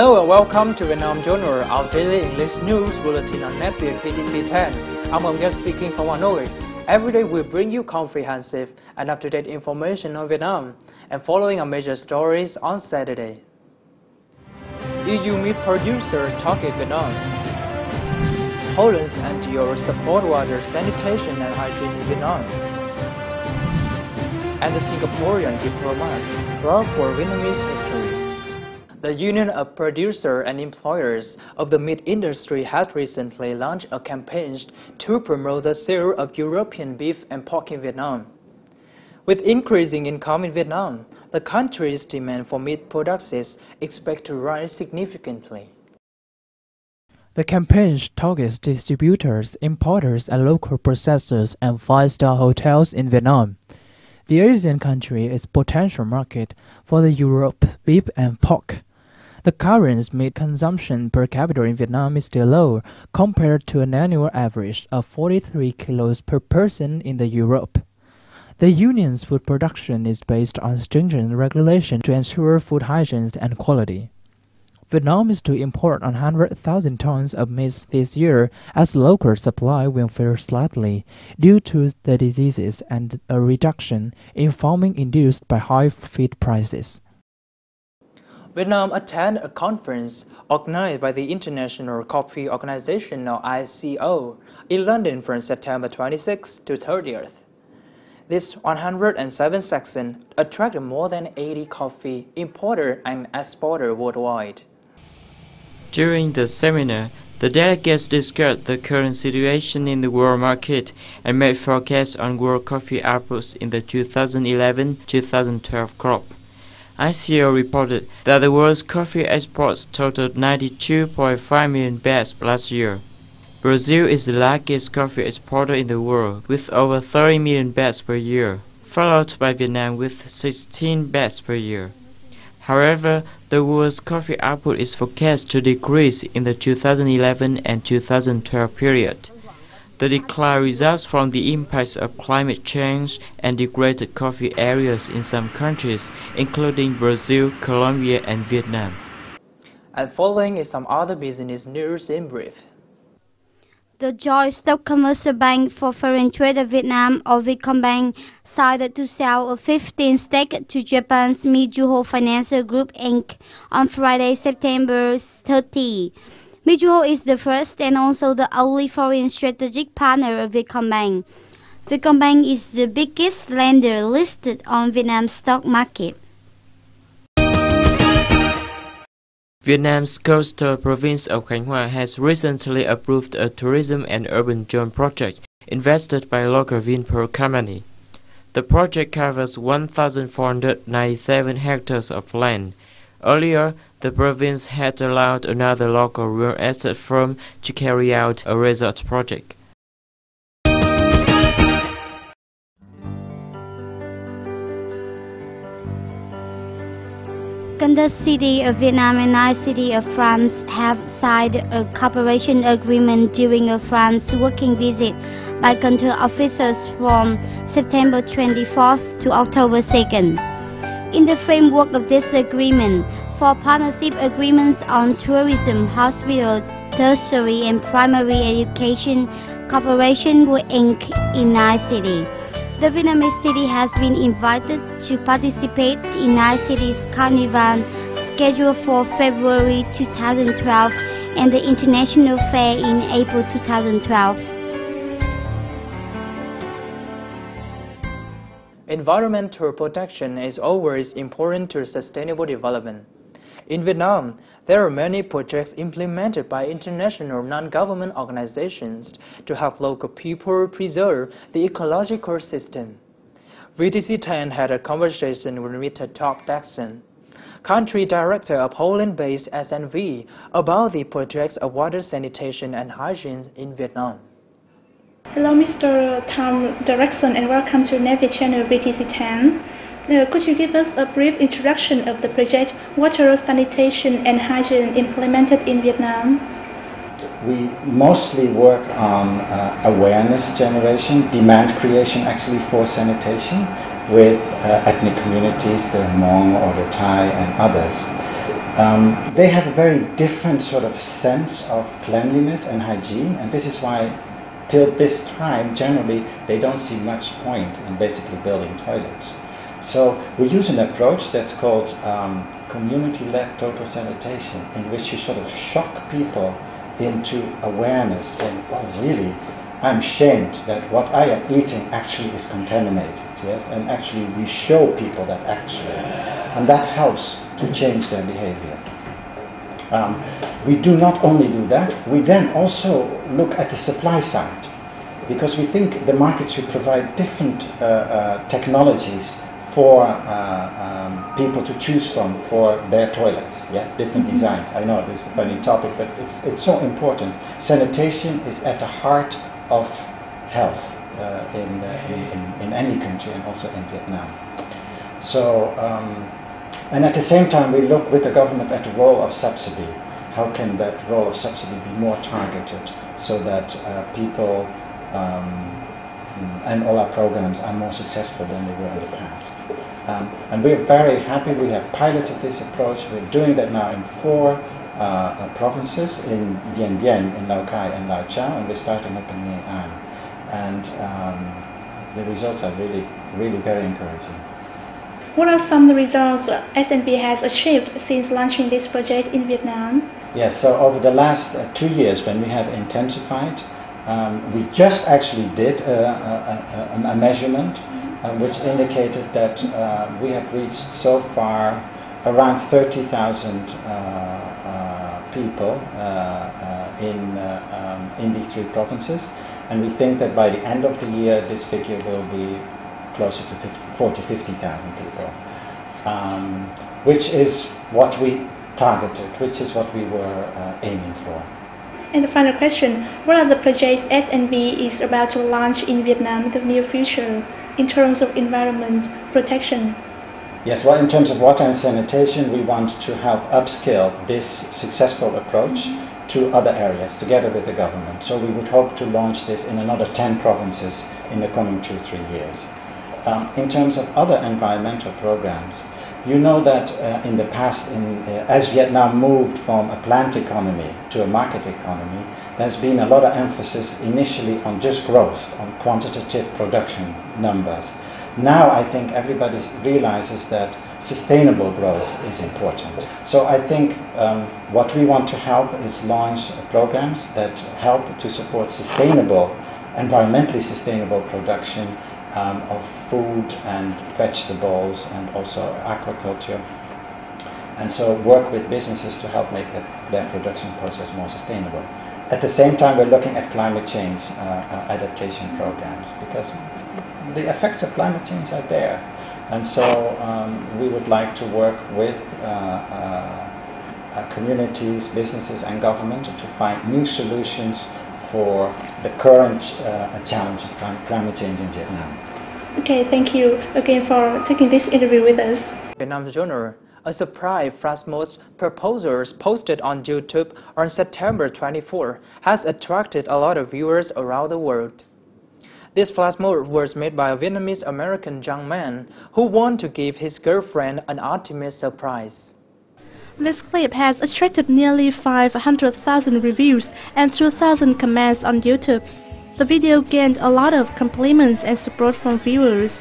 Hello and welcome to Vietnam Journal, our daily English news bulletin on NetViet VTC 10. I'm Ông speaking from Hanoi. Every day we bring you comprehensive and up-to-date information on Vietnam and following our major stories on Saturday. EU meat producers target Vietnam. Holland's NGO support water sanitation and hygiene in Vietnam. And the Singaporean diplomats love for Vietnamese history. The Union of Producers and Employers of the Meat Industry has recently launched a campaign to promote the sale of European beef and pork in Vietnam. With increasing income in Vietnam, the country's demand for meat products is expected to rise significantly. The campaign targets distributors, importers, and local processors and five-star hotels in Vietnam. The Asian country is a potential market for the Europe beef and pork. The current meat consumption per capita in Vietnam is still low compared to an annual average of 43 kilos per person in the Europe. The union's food production is based on stringent regulation to ensure food hygiene and quality. Vietnam is to import 100,000 tons of meat this year as local supply will fall slightly due to the diseases and a reduction in farming induced by high feed prices. Vietnam attended a conference organized by the International Coffee Organization or ICO in London from September 26 to 30th. This 107 section attracted more than 80 coffee importers and exporters worldwide. During the seminar, the delegates discussed the current situation in the world market and made forecasts on world coffee outputs in the 2011-2012 crop. ICO reported that the world's coffee exports totaled 92.5 million bags last year. Brazil is the largest coffee exporter in the world, with over 30 million bags per year, followed by Vietnam with 16 bags per year. However, the world's coffee output is forecast to decrease in the 2011 and 2012 period. The decline results from the impacts of climate change and degraded coffee areas in some countries, including Brazil, Colombia, and Vietnam. And following is some other business news in brief. The Joint Stock Commercial Bank for Foreign Trade of Vietnam, or Vietcombank, decided to sell a 15 stake to Japan's Mizuho Financial Group Inc. on Friday, September 30. Mizuho is the first and also the only foreign strategic partner of Vietcombank. Vietcombank is the biggest lender listed on Vietnam's stock market. Vietnam's coastal province of Khánh Hòa has recently approved a tourism and urban zone project invested by local Vinpearl company. The project covers 1,497 hectares of land. Earlier, the province had allowed another local real estate firm to carry out a resort project. Kansas City of Vietnam and ICT of France have signed a cooperation agreement during a France working visit by control officers from September 24th to October 2nd. In the framework of this agreement, for partnership agreements on tourism, hospital, tertiary and primary education cooperation with ink in ICT. The Vietnamese city has been invited to participate in ICT's Carnival scheduled for February 2012 and the International Fair in April 2012. Environmental protection is always important to sustainable development. In Vietnam, there are many projects implemented by international non-government organizations to help local people preserve the ecological system. VTC 10 had a conversation with Rita Top Jackson, country director of Holland-based SNV, about the projects of water sanitation and hygiene in Vietnam. Hello, Mr. Tom Jackson, and welcome to NetViet Channel VTC 10. Uh, could you give us a brief introduction of the project Water Sanitation and Hygiene implemented in Vietnam? We mostly work on uh, awareness generation, demand creation actually for sanitation with uh, ethnic communities, the Hmong or the Thai and others. Um, they have a very different sort of sense of cleanliness and hygiene, and this is why, till this time, generally, they don't see much point in basically building toilets. So we use an approach that's called um, community-led total sanitation, in which you sort of shock people into awareness, saying, "Oh, really? I'm shamed that what I am eating actually is contaminated." Yes, and actually we show people that actually, and that helps to change their behavior. Um, we do not only do that, we then also look at the supply side because we think the market should provide different uh, uh, technologies for uh, um, people to choose from for their toilets, yeah, different Mm-hmm. designs. I know this is a funny topic, but it's, it's so important. Sanitation is at the heart of health uh, in, uh, in, in, in any country and also in Vietnam. So, um, and at the same time, we look with the government at the role of subsidy. How can that role of subsidy be more targeted so that uh, people um, and all our programs are more successful than they were in the past? Um, and we're very happy we have piloted this approach. We're doing that now in four uh, uh, provinces in Dien Bien, in Lao Cai, and Lai Chau, and we're starting up in Nghệ An. And um, the results are really, really very encouraging. What are some of the results SNV has achieved since launching this project in Vietnam? Yes, so over the last uh, two years, when we have intensified, um, we just actually did a, a, a, a measurement uh, which indicated that uh, we have reached so far around 30,000 uh, uh, people uh, uh, in, uh, um, in these three provinces, and we think that by the end of the year this figure will be closer to 50, 40, 50,000 people, um, which is what we targeted, which is what we were uh, aiming for. And the final question, what are the projects SNV is about to launch in Vietnam in the near future in terms of environment protection? Yes, well, in terms of water and sanitation, we want to help upscale this successful approach to other areas together with the government. So we would hope to launch this in another 10 provinces in the coming two, three years. Um, in terms of other environmental programs, you know that uh, in the past, in, uh, as Vietnam moved from a plant economy to a market economy, there's been a lot of emphasis initially on just growth, on quantitative production numbers. Now I think everybody realizes that sustainable growth is important. So I think um, what we want to help is launch programs that help to support sustainable, environmentally sustainable production um, of food and vegetables and also aquaculture. And so work with businesses to help make the, their production process more sustainable. At the same time, we're looking at climate change uh, uh, adaptation programs because the effects of climate change are there. And so um, we would like to work with uh, uh, communities, businesses and government to find new solutions for the current uh, challenge of climate change in Vietnam. Okay, thank you again for taking this interview with us. Vietnam Journal, a surprise Frasmos proposals posted on YouTube on September 24 has attracted a lot of viewers around the world. This flash mob was made by a Vietnamese American young man who wanted to give his girlfriend an ultimate surprise. This clip has attracted nearly 500,000 reviews and 2,000 comments on YouTube. The video gained a lot of compliments and support from viewers.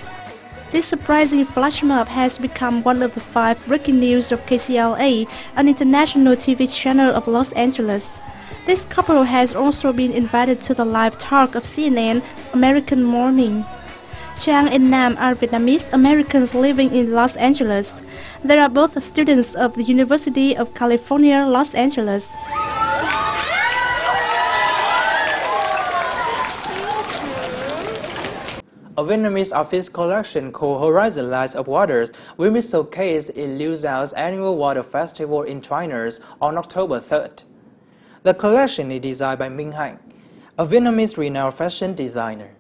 This surprising flash mob has become one of the five breaking news of KTLA, an international TV channel of Los Angeles. This couple has also been invited to the live talk of CNN American Morning. Chang and Nam are Vietnamese Americans living in Los Angeles. They are both students of the University of California, Los Angeles. A Vietnamese office collection called Horizon Lights of Waters will be showcased in Liuzhou's annual water festival in Twiners on October 3rd. The collection is designed by Minh Hạnh, a Vietnamese renowned fashion designer.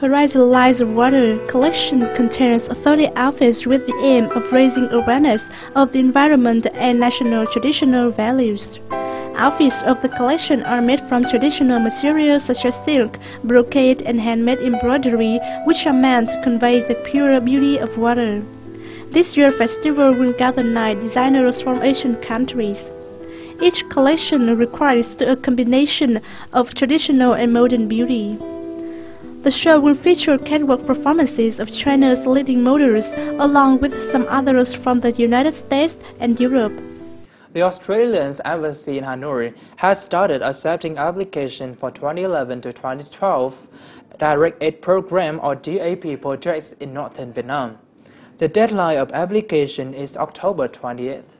Horizon Lights Water collection contains 30 outfits with the aim of raising awareness of the environment and national traditional values. Outfits of the collection are made from traditional materials such as silk, brocade, and handmade embroidery, which are meant to convey the pure beauty of water. This year festival will gather nine designers from Asian countries. Each collection requires a combination of traditional and modern beauty. The show will feature catwalk performances of China's leading models along with some others from the United States and Europe. The Australian Embassy in Hanoi has started accepting applications for 2011 to 2012 Direct Aid Program or DAP projects in northern Vietnam. The deadline of application is October 20th.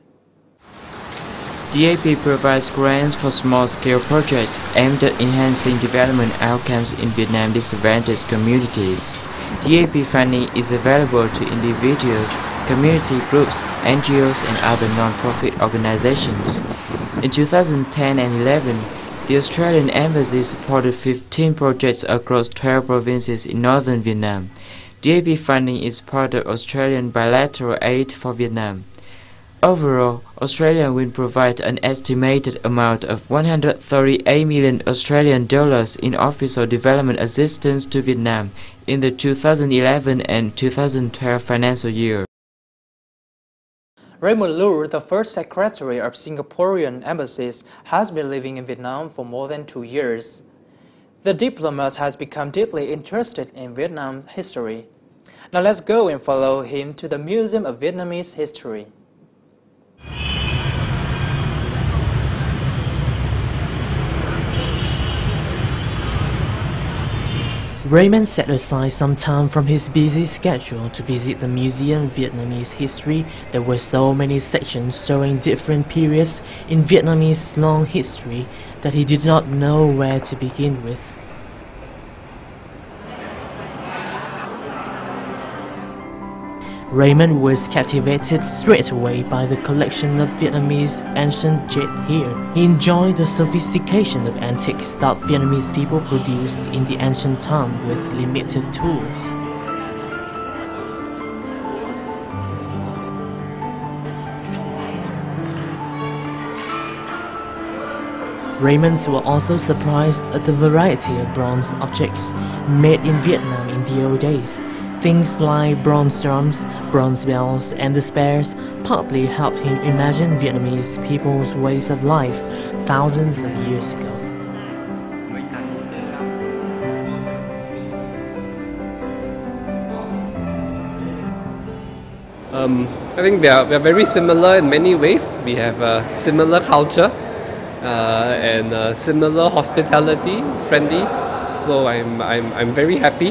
DAP provides grants for small-scale projects aimed at enhancing development outcomes in Vietnam disadvantaged communities. DAP funding is available to individuals, community groups, NGOs and other non-profit organizations. In 2010 and 11, the Australian Embassy supported 15 projects across 12 provinces in northern Vietnam. DAP funding is part of Australian bilateral aid for Vietnam. Overall, Australia will provide an estimated amount of 138 million Australian dollars in official development assistance to Vietnam in the 2011 and 2012 financial year. Raymond Luo, the first secretary of Singaporean embassies, has been living in Vietnam for more than two years. The diplomat has become deeply interested in Vietnam's history. Now let's go and follow him to the Museum of Vietnamese History. Raymond set aside some time from his busy schedule to visit the Museum of Vietnamese History. There were so many sections showing different periods in Vietnamese long history that he did not know where to begin with. Raymond was captivated straight away by the collection of Vietnamese ancient jade here. He enjoyed the sophistication of antiques that Vietnamese people produced in the ancient time with limited tools. Raymonds were also surprised at the variety of bronze objects made in Vietnam in the old days. Things like bronze drums, bronze bells, and the spears partly helped him imagine Vietnamese people's ways of life thousands of years ago. Um, I think we are, we are very similar in many ways. We have a similar culture uh, and similar hospitality, friendly. So I'm, I'm, I'm very happy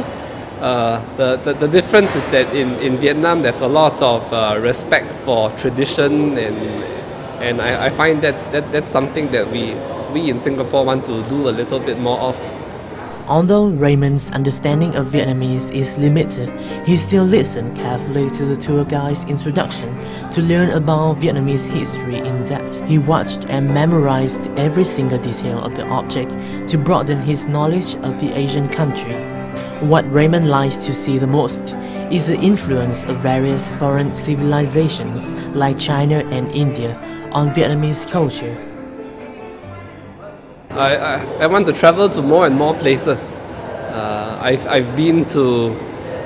uh, the, the, the, difference is that in, in Vietnam there's a lot of uh, respect for tradition and, and I, I find that's, that, that's something that we, we in Singapore want to do a little bit more of. Although Raymond's understanding of Vietnamese is limited, he still listened carefully to the tour guide's introduction to learn about Vietnamese history in depth. He watched and memorized every single detail of the object to broaden his knowledge of the Asian country. What Raymond likes to see the most is the influence of various foreign civilizations like China and India on Vietnamese culture. I, I, I want to travel to more and more places. Uh, I've, I've been to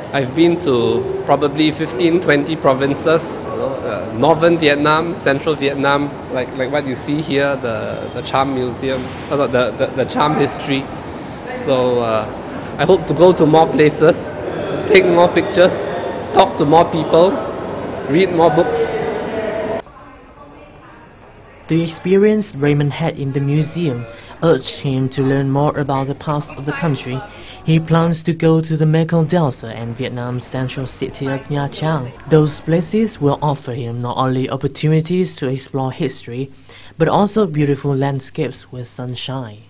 I've been to probably 15, 20 provinces, you know, uh, northern Vietnam, central Vietnam, like, like what you see here, the, the Cham Museum, uh, the, the, the Cham History. So uh, I hope to go to more places, take more pictures, talk to more people, read more books. The experience Raymond had in the museum urged him to learn more about the past of the country. He plans to go to the Mekong Delta and Vietnam's central city of Nha Trang. Those places will offer him not only opportunities to explore history, but also beautiful landscapes with sunshine.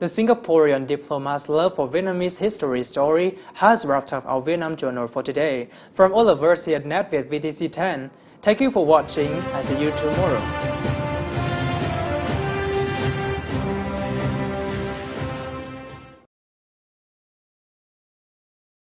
The Singaporean diplomat's love for Vietnamese history story has wrapped up our Vietnam Journal for today. From all of us here at NetViet VTC 10, thank you for watching and see you tomorrow.